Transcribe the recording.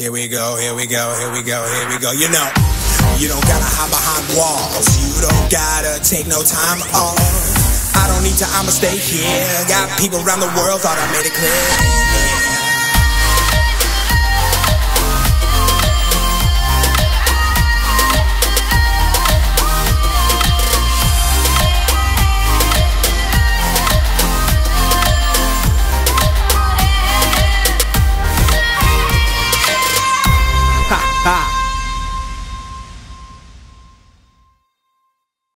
Here we go, here we go, here we go, here we go. You know, you don't gotta hide behind walls. You don't gotta take no time off. I don't need to, I'ma stay here. Got people around the world, thought I made it clear.